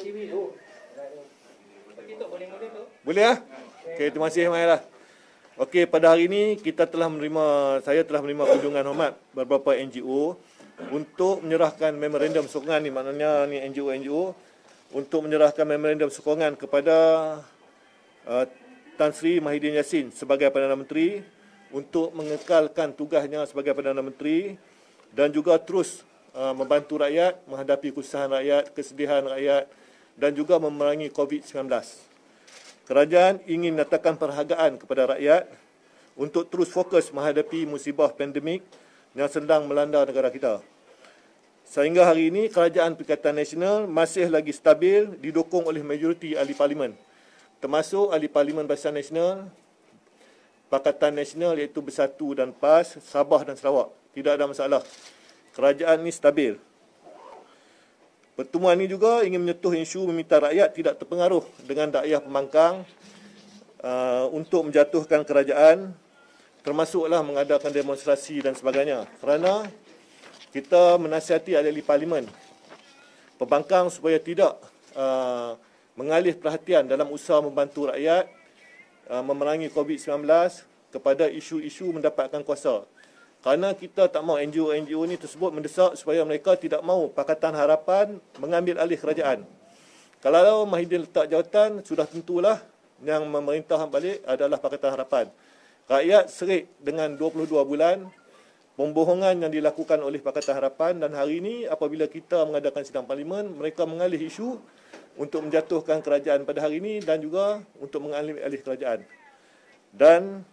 TV tu. Boleh ah? Okey, terima kasih Mai lah. Okey, pada hari ini kita telah menerima saya telah menerima kunjungan hormat beberapa NGO untuk menyerahkan memorandum sokongan ni maknanya ni NGO-NGO untuk menyerahkan memorandum sokongan kepada uh, Tan Sri Mahidin Yassin sebagai Perdana Menteri untuk mengekalkan tugasnya sebagai Perdana Menteri dan juga terus uh, membantu rakyat menghadapi kesusahan rakyat, kesedihan rakyat dan juga memerangi COVID-19. Kerajaan ingin menyatakan perhargaan kepada rakyat untuk terus fokus menghadapi musibah pandemik yang sedang melanda negara kita. Sehingga hari ini, Kerajaan Perikatan Nasional masih lagi stabil didukung oleh majoriti ahli parlimen. Termasuk ahli parlimen Barisan Nasional, Pakatan Nasional iaitu Bersatu dan PAS, Sabah dan Sarawak. Tidak ada masalah. Kerajaan ini stabil. Pertemuan ini juga ingin menyentuh isu meminta rakyat tidak terpengaruh dengan dakwah pembangkang uh, untuk menjatuhkan kerajaan termasuklah mengadakan demonstrasi dan sebagainya. Kerana kita menasihati ahli-ahli parlimen pembangkang supaya tidak uh, mengalih perhatian dalam usaha membantu rakyat uh, memerangi COVID-19 kepada isu-isu mendapatkan kuasa. Kerana kita tak mahu NGO-NGO ini tersebut mendesak supaya mereka tidak mahu Pakatan Harapan mengambil alih kerajaan. Kalau Mahidin letak jawatan, sudah tentulah yang memerintah balik adalah Pakatan Harapan. Rakyat serik dengan 22 bulan pembohongan yang dilakukan oleh Pakatan Harapan dan hari ini apabila kita mengadakan sidang parlimen, mereka mengalih isu untuk menjatuhkan kerajaan pada hari ini dan juga untuk mengalih alih kerajaan. Dan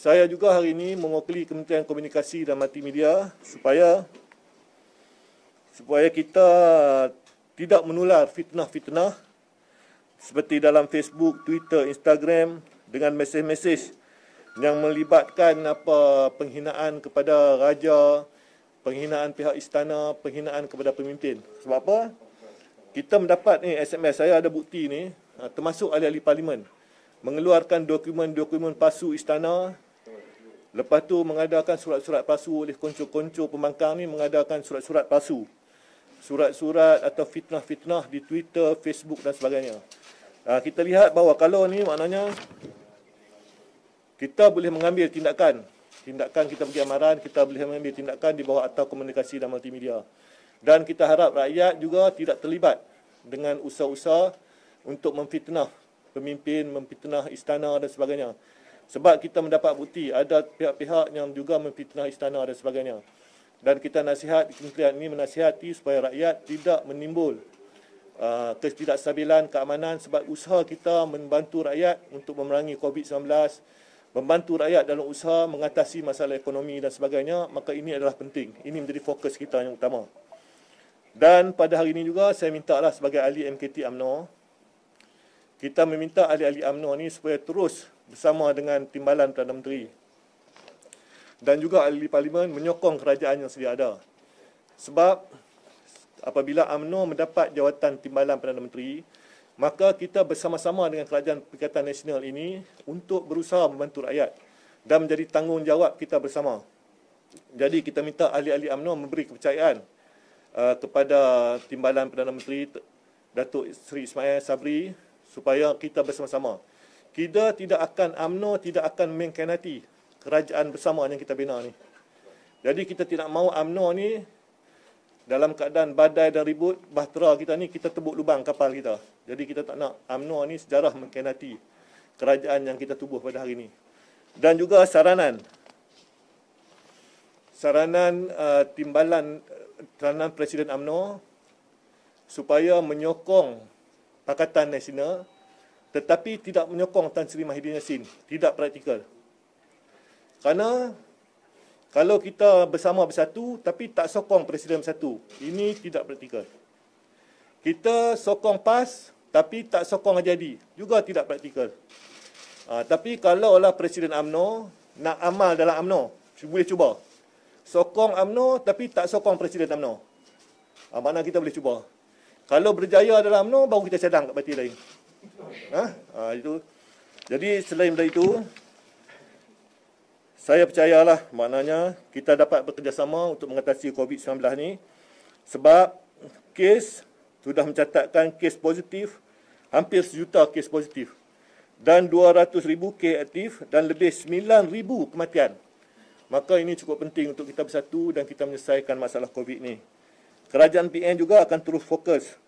saya juga hari ini mewakili Kementerian Komunikasi dan Multimedia supaya supaya kita tidak menular fitnah-fitnah seperti dalam Facebook, Twitter, Instagram dengan mesej-mesej yang melibatkan apa penghinaan kepada raja, penghinaan pihak istana, penghinaan kepada pemimpin. Sebab apa? Kita mendapat ni SMS saya ada bukti ni termasuk ahli-ahli parlimen mengeluarkan dokumen-dokumen palsu istana Lepas tu mengadakan surat-surat palsu oleh konco-konco pembangkang ni mengadakan surat-surat palsu. Surat-surat atau fitnah-fitnah di Twitter, Facebook dan sebagainya. Ha, kita lihat bahawa kalau ni maknanya kita boleh mengambil tindakan. Tindakan kita bagi amaran, kita boleh mengambil tindakan di bawah atau komunikasi dan multimedia. Dan kita harap rakyat juga tidak terlibat dengan usaha-usaha untuk memfitnah pemimpin, memfitnah istana dan sebagainya. Sebab kita mendapat bukti ada pihak-pihak yang juga memfitnah istana dan sebagainya. Dan kita nasihat, kementerian ini menasihati supaya rakyat tidak menimbul uh, ketidakstabilan keamanan sebab usaha kita membantu rakyat untuk memerangi COVID-19, membantu rakyat dalam usaha mengatasi masalah ekonomi dan sebagainya, maka ini adalah penting. Ini menjadi fokus kita yang utama. Dan pada hari ini juga saya minta lah sebagai ahli MKT UMNO, kita meminta ahli-ahli UMNO ni supaya terus bersama dengan timbalan Perdana Menteri dan juga ahli parlimen menyokong kerajaan yang sedia ada. Sebab apabila UMNO mendapat jawatan timbalan Perdana Menteri, maka kita bersama-sama dengan kerajaan Perikatan Nasional ini untuk berusaha membantu rakyat dan menjadi tanggungjawab kita bersama. Jadi kita minta ahli-ahli UMNO memberi kepercayaan uh, kepada timbalan Perdana Menteri Datuk Seri Ismail Sabri supaya kita bersama-sama kita tidak akan amno tidak akan mengkhianati kerajaan bersama yang kita bina ni. Jadi kita tidak mahu amno ni dalam keadaan badai dan ribut bahtera kita ni kita tebuk lubang kapal kita. Jadi kita tak nak amno ni sejarah mengkhianati kerajaan yang kita tubuh pada hari ini. Dan juga saranan saranan uh, timbalan saranan Presiden AMNO supaya menyokong Pakatan Nasional tetapi tidak menyokong Tan Sri Mahidin Yassin. Tidak praktikal. Kerana kalau kita bersama bersatu tapi tak sokong Presiden bersatu, ini tidak praktikal. Kita sokong PAS tapi tak sokong jadi, juga tidak praktikal. Ha, tapi kalau lah Presiden AMNO nak amal dalam AMNO, boleh cuba. Sokong AMNO tapi tak sokong Presiden AMNO. Ha, mana kita boleh cuba. Kalau berjaya dalam AMNO, baru kita sedang kat parti lain. Ha? ha itu. Jadi selain dari itu saya percayalah maknanya kita dapat bekerjasama untuk mengatasi COVID-19 ni sebab kes sudah mencatatkan kes positif hampir sejuta kes positif dan 200 ribu kes aktif dan lebih 9 ribu kematian. Maka ini cukup penting untuk kita bersatu dan kita menyelesaikan masalah COVID ini. Kerajaan PN juga akan terus fokus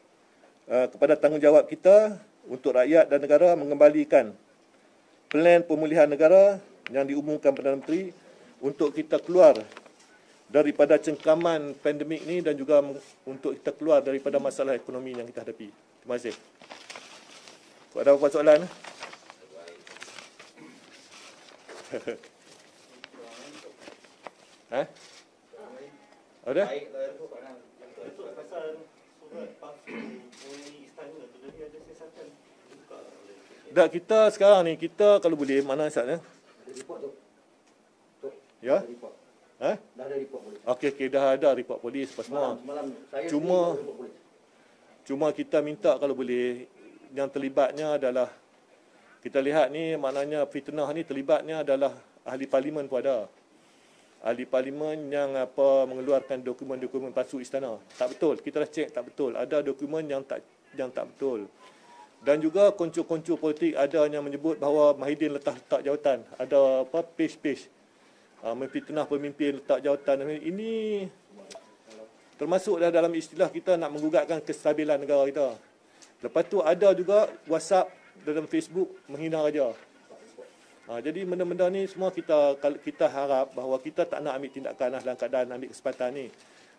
uh, kepada tanggungjawab kita untuk rakyat dan negara mengembalikan plan pemulihan negara yang diumumkan Perdana Menteri untuk kita keluar daripada cengkaman pandemik ini dan juga untuk kita keluar daripada masalah ekonomi yang kita hadapi. Terima kasih. Ada apa soalan? ha? Ada? Tak kita sekarang ni kita kalau boleh mana Ustaz ya? Ya? Ha? Dah ada report polis. Okey okey dah ada report polis semua. Malam, malam saya Cuma- report. Cuma kita minta kalau boleh yang terlibatnya adalah kita lihat ni maknanya fitnah ni terlibatnya adalah ahli parlimen pun ada. Ahli parlimen yang apa mengeluarkan dokumen-dokumen palsu istana. Tak betul. Kita dah cek tak betul. Ada dokumen yang tak yang tak betul. Dan juga koncu-koncu politik ada yang menyebut bahawa Mahidin letak-letak jawatan. Ada apa page-page uh, memfitnah pemimpin letak jawatan. Ini termasuk dalam istilah kita nak menggugatkan kestabilan negara kita. Lepas tu ada juga WhatsApp dalam Facebook menghina raja. Ha, jadi benda-benda ni semua kita kita harap bahawa kita tak nak ambil tindakan lah dalam keadaan ambil kesempatan ni.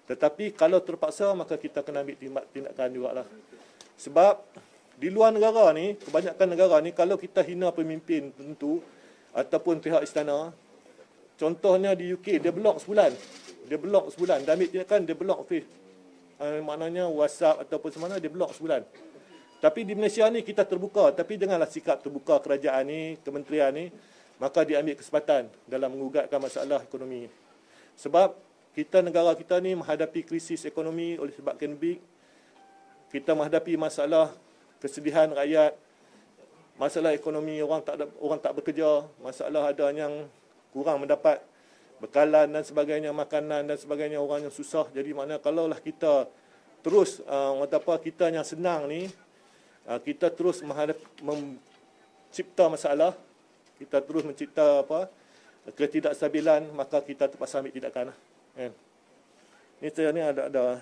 Tetapi kalau terpaksa maka kita kena ambil tindak- tindakan juga lah. Sebab di luar negara ni, kebanyakan negara ni kalau kita hina pemimpin tertentu ataupun pihak istana, contohnya di UK dia block sebulan. Dia block sebulan. Dan ambil tindakan dia block face. Uh, maknanya WhatsApp ataupun semana dia block sebulan. Tapi di Malaysia ni kita terbuka. Tapi janganlah sikap terbuka kerajaan ni, kementerian ni. Maka dia ambil kesempatan dalam mengugatkan masalah ekonomi. Sebab kita negara kita ni menghadapi krisis ekonomi oleh sebab pandemik. Kita menghadapi masalah kesedihan rakyat. Masalah ekonomi orang tak ada, orang tak bekerja. Masalah ada yang kurang mendapat bekalan dan sebagainya, makanan dan sebagainya orang yang susah. Jadi makna kalaulah kita terus uh, apa kita yang senang ni kita terus menghadap mencipta masalah, kita terus mencipta apa ketidakstabilan, maka kita terpaksa ambil tindakan lah. Kan? Ni saya ni ada ada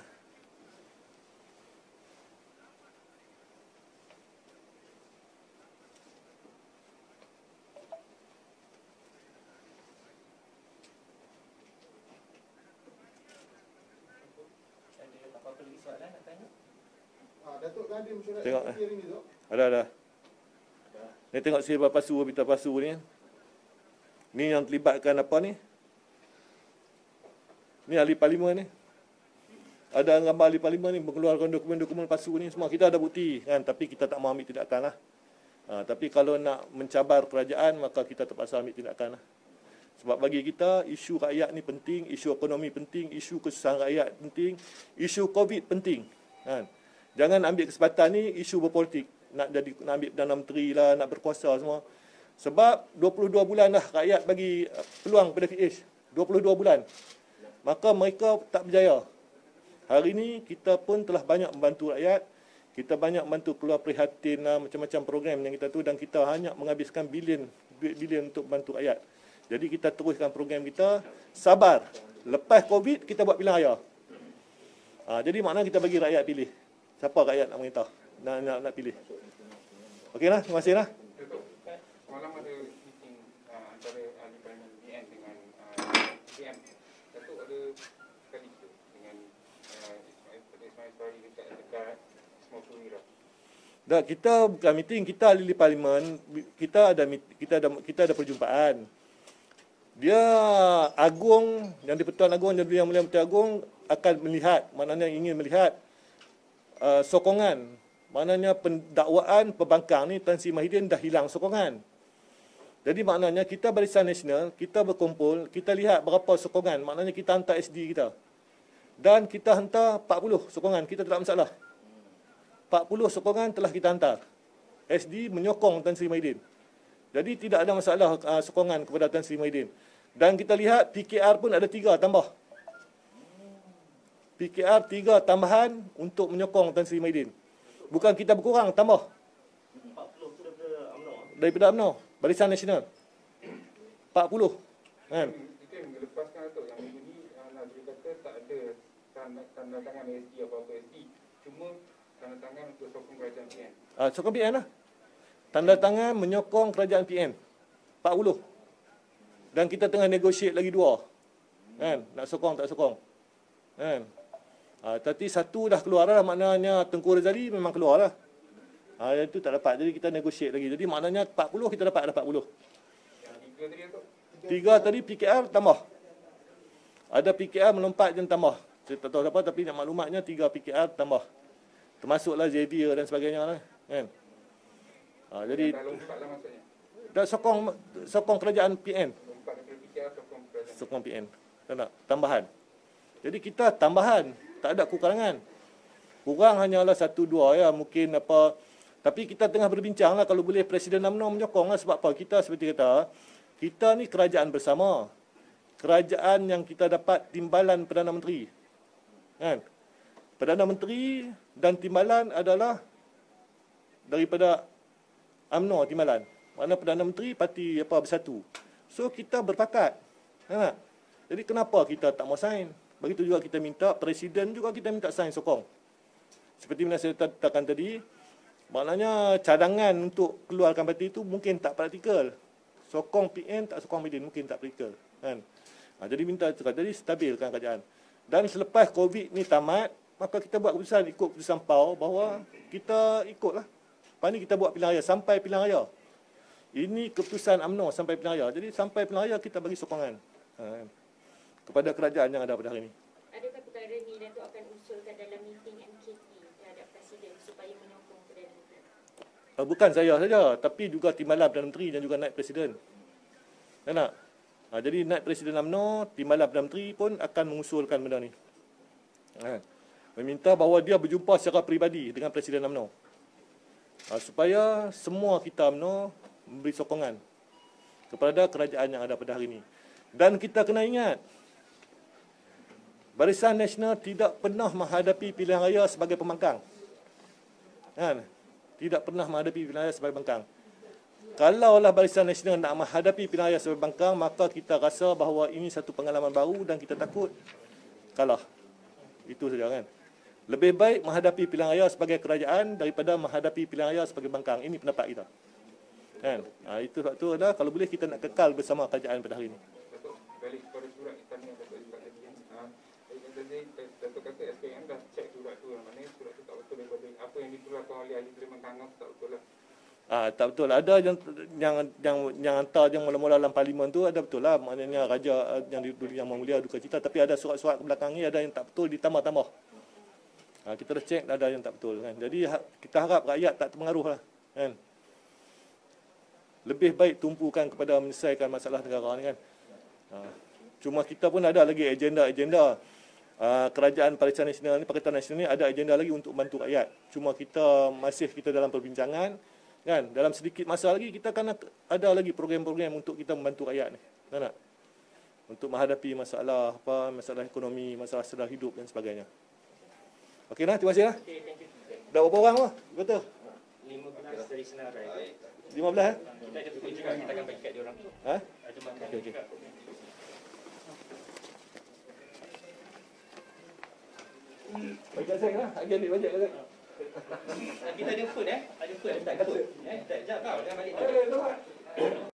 nak tanya? Datuk Nadim surat Tengok, sekretari ni tu. ada ada. Ni tengok silap pasu berita pasu ni. Ni yang terlibatkan apa ni? Ni ahli parlimen ni. Ada gambar ahli parlimen ni mengeluarkan dokumen-dokumen palsu ni semua. Kita ada bukti kan tapi kita tak mahu ambil tindakan lah. Ha, tapi kalau nak mencabar kerajaan maka kita terpaksa ambil tindakan lah. Sebab bagi kita isu rakyat ni penting, isu ekonomi penting, isu kesusahan rakyat penting, isu COVID penting. Kan? Jangan ambil kesempatan ni isu berpolitik. Nak jadi nak ambil Perdana Menteri lah, nak berkuasa semua. Sebab 22 bulan dah rakyat bagi uh, peluang kepada PH. 22 bulan. Maka mereka tak berjaya. Hari ini kita pun telah banyak membantu rakyat. Kita banyak membantu keluar prihatin lah, macam-macam program yang kita tu dan kita hanya menghabiskan bilion, duit bilion untuk membantu rakyat. Jadi kita teruskan program kita. Sabar. Lepas COVID, kita buat pilihan raya. Ha, jadi makna kita bagi rakyat pilih. Siapa rakyat nak merintah, nak, nak, nak pilih. Okey lah, terima kasih lah. Datuk, malam ada meeting uh, antara ahli parlimen BN dengan PM. Datuk ada kali tu dengan uh, Ismail Sari dekat dekat. Tak, kita bukan meeting, kita ahli parlimen, kita ada kita ada kita ada perjumpaan. Dia agung yang di-Pertuan Agung dan Yang Mulia Menteri Agung akan melihat, maknanya ingin melihat uh, sokongan. Maknanya pendakwaan pembangkang ni Tan Sri Mahidin dah hilang sokongan. Jadi maknanya kita Barisan Nasional, kita berkumpul, kita lihat berapa sokongan. Maknanya kita hantar SD kita. Dan kita hantar 40 sokongan, kita tak masalah. 40 sokongan telah kita hantar. SD menyokong Tan Sri Mahidin. Jadi tidak ada masalah uh, sokongan kepada Tan Sri Mahidin. Dan kita lihat PKR pun ada tiga tambah. PKR tiga tambahan untuk menyokong Tan Sri Maidin. Bukan kita berkurang, tambah. Daripada UMNO, Barisan Nasional. 40. Kan? Itu yang melepaskan Datuk yang minggu ni kata tak ada tanda, tangan ST apa-apa ST. Cuma tanda tangan untuk sokong kerajaan PN. Ah, sokong PN lah. Tanda tangan menyokong kerajaan PN. 40. Dan kita tengah negotiate lagi dua. Kan? Nak sokong tak sokong. Kan? Ah, tapi satu dah keluar lah maknanya Tengku Razali memang keluar lah. Ah, yang itu tak dapat. Jadi kita negotiate lagi. Jadi maknanya 40 kita dapat ada 40. Yang tiga tadi Datuk. Tiga tadi PKR tambah. Ada PKR melompat dan tambah. Saya tak tahu apa tapi nak maklumatnya tiga PKR tambah. Termasuklah Xavier dan sebagainya lah. Kan? Ah, jadi lompat lah maksudnya. dah sokong sokong kerajaan PN. Lompat daripada PKR sokong kerajaan. Sokong PN. Tak nak? Tambahan. Jadi kita tambahan. Tak ada kekurangan. Kurang hanyalah satu dua ya. Mungkin apa. Tapi kita tengah berbincang lah kalau boleh Presiden UMNO menyokong lah. Sebab apa? Kita seperti kata. Kita ni kerajaan bersama. Kerajaan yang kita dapat timbalan Perdana Menteri. Kan? Perdana Menteri dan timbalan adalah daripada UMNO timbalan. Mana Perdana Menteri parti apa bersatu. So kita berpakat. Ha? Jadi kenapa kita tak mau sign? Begitu juga kita minta presiden juga kita minta sign sokong. Seperti mana saya katakan tadi, maknanya cadangan untuk keluarkan parti itu mungkin tak praktikal. Sokong PN tak sokong PN mungkin tak praktikal. Kan? Ha, jadi minta jadi stabilkan kerajaan. Dan selepas COVID ni tamat, maka kita buat keputusan ikut keputusan PAU bahawa kita ikutlah. Lepas ni kita buat pilihan raya sampai pilihan raya. Ini keputusan UMNO sampai pilihan raya. Jadi sampai pilihan raya kita bagi sokongan. Ha? Kepada kerajaan yang ada pada hari ini. Adakah perkara ni Datuk akan usulkan dalam meeting MKT terhadap Presiden supaya menyokong Perdana Menteri? Uh, bukan saya saja, tapi juga Timbalan Perdana Menteri dan juga Naib Presiden. Tak nak? Ha, jadi Naib Presiden UMNO, Timbalan Perdana Menteri pun akan mengusulkan benda ni. Ha, meminta bahawa dia berjumpa secara peribadi dengan Presiden UMNO. Ha, supaya semua kita UMNO memberi sokongan kepada kerajaan yang ada pada hari ini. Dan kita kena ingat, Barisan Nasional tidak pernah menghadapi pilihan raya sebagai pembangkang. Kan? Tidak pernah menghadapi pilihan raya sebagai pembangkang. Kalaulah Barisan Nasional nak menghadapi pilihan raya sebagai pembangkang, maka kita rasa bahawa ini satu pengalaman baru dan kita takut kalah. Itu saja kan. Lebih baik menghadapi pilihan raya sebagai kerajaan daripada menghadapi pilihan raya sebagai bangkang. Ini pendapat kita. Kan? Ha, itu sebab tu adalah kalau boleh kita nak kekal bersama kerajaan pada hari ini. Datuk balik kepada surat hitam yang Datuk cakap tadi kan. Ah, yang tadi Datuk kata SPM dah cek surat tu yang mana surat tu tak betul daripada apa yang dikeluarkan oleh ahli terima tu tak betul lah. Ah tak betul. Ada yang yang yang yang hantar yang mula-mula dalam parlimen tu ada betul lah. Maknanya raja ah, yang di yang memulia duka cita tapi ada surat-surat ke belakang ni ada yang tak betul ditambah-tambah. Ha, kita dah cek ada yang tak betul kan. Jadi ha, kita harap rakyat tak terpengaruh lah kan. Lebih baik tumpukan kepada menyelesaikan masalah negara ni kan. Ha, cuma kita pun ada lagi agenda-agenda kerajaan Pakistan Nasional ni, Pakistan Nasional ni ada agenda lagi untuk bantu rakyat. Cuma kita masih kita dalam perbincangan kan. Dalam sedikit masa lagi kita akan ada lagi program-program untuk kita membantu rakyat ni. Tak nak? Untuk menghadapi masalah apa, masalah ekonomi, masalah sedar hidup dan sebagainya. Okey nah, terima kasih lah. Okay, thank you. Dah berapa orang lah? Betul? 15 dari senarai. 15 eh? Kita ada tulis juga, kita akan bagi kat dia orang. Ha? Ada makan Okey, okey. Bagi kat saya lah. Lagi ambil bajet kat saya. Kita ada food eh. Ada food. Tak food. Eh, tak jap tau. Dah balik. Selamat.